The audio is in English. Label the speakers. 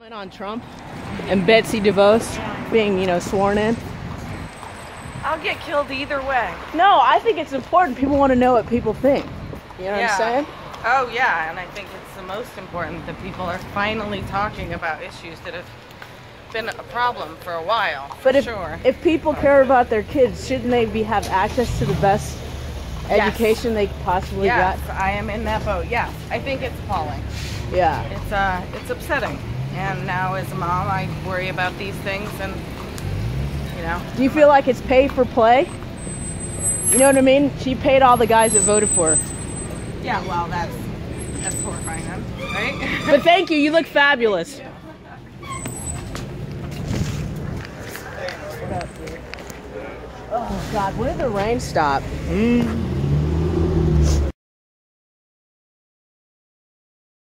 Speaker 1: on Trump and Betsy DeVos being, you know, sworn in.
Speaker 2: I'll get killed either way.
Speaker 1: No, I think it's important. People want to know what people think. You know what I'm saying?
Speaker 2: Oh yeah, and I think it's the most important that people are finally talking about issues that have been a problem for a while. For
Speaker 1: But if
Speaker 2: sure.
Speaker 1: if people care about their kids, shouldn't they be have access to the best
Speaker 2: Yes.
Speaker 1: education they possibly
Speaker 2: yes, I am in that boat. Yes, I think it's appalling.
Speaker 1: Yeah.
Speaker 2: It's uh, it's upsetting. And now as a mom, I worry about these things, and you know,
Speaker 1: Do you feel like it's pay for play? You know what I mean? She paid all the guys that voted for her.
Speaker 2: yeah. Well, that's that's horrifying, then, right?
Speaker 1: But thank you. You look fabulous. Oh God, when did the rain stop? Mm.